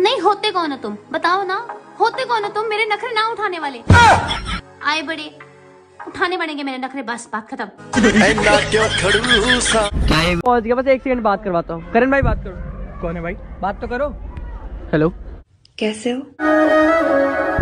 नहीं होते कौन हो तुम? बताओ ना। होते कौन हो तुम? मेरे नखरे ना उठाने वाले। आए बड़े। उठाने पड़ेंगे मेरे नखरे। बस बात खत्म। पहुँच गया बस एक सेकंड बात करवाता हूँ। करण भाई बात करो। कौन है भाई? बात तो करो। हेलो। कैसे हो?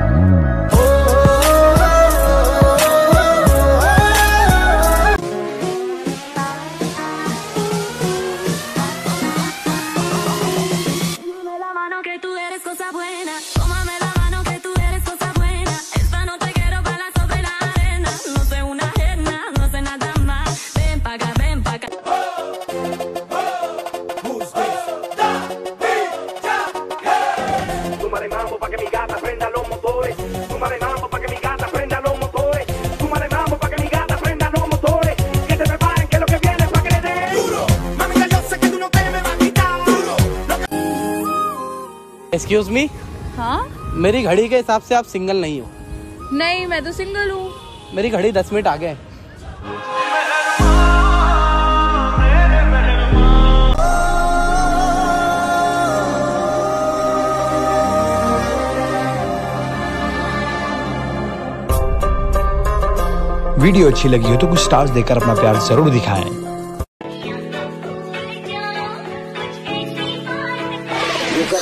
Cosa buena. Tómame la mano que tú eres cosa buena. Esta noche quiero bailar sobre la arena. No sé una ajena, no sé nada más. Ven pa' acá, ven pa' acá. Súmale mambo pa' que mi gata excuse me हाँ? मेरी घड़ी के हिसाब से आप single नहीं हो। नहीं मैं तो सिंगल हूँ। मेरी घड़ी दस मिनट आगे है। वीडियो अच्छी लगी हो तो कुछ स्टार्स देकर अपना प्यार ज़रूर दिखाएँ।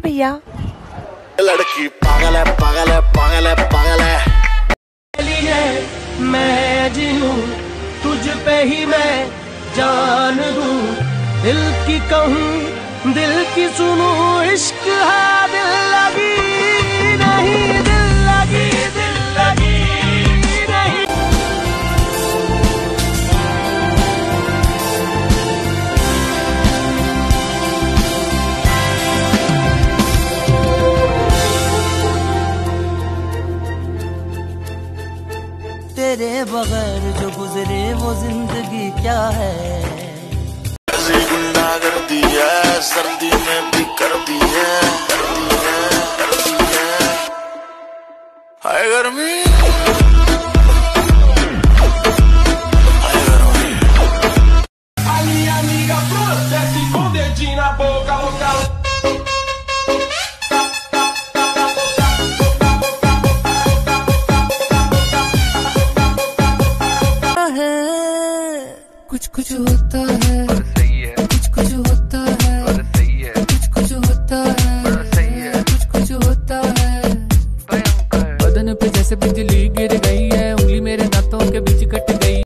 भैया। लड़की पागल है पागल है पागल है पागल है। मैं जीऊं तुझ पे ही मैं जान दूँ दिल की कहूँ दिल की सुनू इश्क बगैर जो गुजरे वो ज़िंदगी क्या है? गुंडा कर दी है, सर्दी में भी कर दी है। कुछ कुछ होता है। कुछ कुछ होता